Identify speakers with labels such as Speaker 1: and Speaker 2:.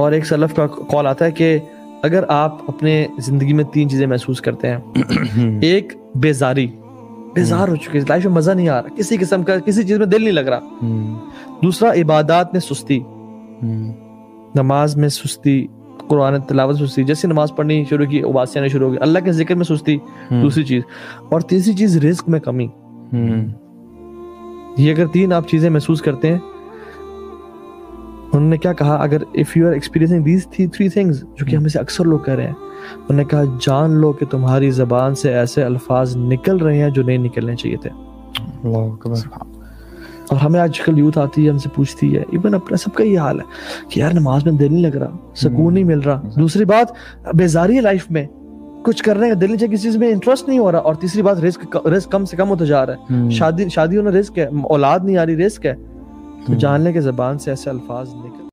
Speaker 1: और एक सलफ का कॉल आता है कि अगर आप अपने ज़िंदगी में तीन चीज़ें महसूस करते हैं। एक बेजारी। बेजार हो चुके लाइफ में मज़ा नहीं आ रहा। किसी किस्म का किसी चीज़ में दिल नहीं लग रहा। दूसरा इबादत में सुस्ती। नमाज़ में सुस्ती कुरान तिलावत सुस्ती। जैसे नमाज़ पढ़नी शुरू की उबासियाँ ने शुरू हो गई अल्लाह के ज़िक्र में सुस्ती दूसरी चीज़। और तीसरी चीज़ रिस्क में कमी। ये अगर तीन आप चीज़ें महसूस करते हैं उन्होंने क्या कहा अगर if you are experiencing these थी थ्री थिंग्स जो कि हमें से अक्सर लोग कह रहे हैं उन्होंने कहा जान लो कि तुम्हारी जबान से ऐसे अल्फाज निकल रहे हैं जो नहीं निकलने चाहिए थे। और हमें आजकल यूथ आती है हमसे पूछती है इवन अपना सबका ये हाल है कि यार नमाज़ में दिल नहीं लग रहा सुकून नहीं मिल रहा। दूसरी बात बेजारी है लाइफ में। कुछ करने का दिल नहीं किसी चीज़ में इंटरेस्ट नहीं हो रहा। और तीसरी बात रिस्क रिस्क कम से कम होता जा रहा है। शादी शादी होना रिस्क है औलाद नहीं आ रही रिस्क है। तो जानने के जबान से ऐसे अल्फाज निकल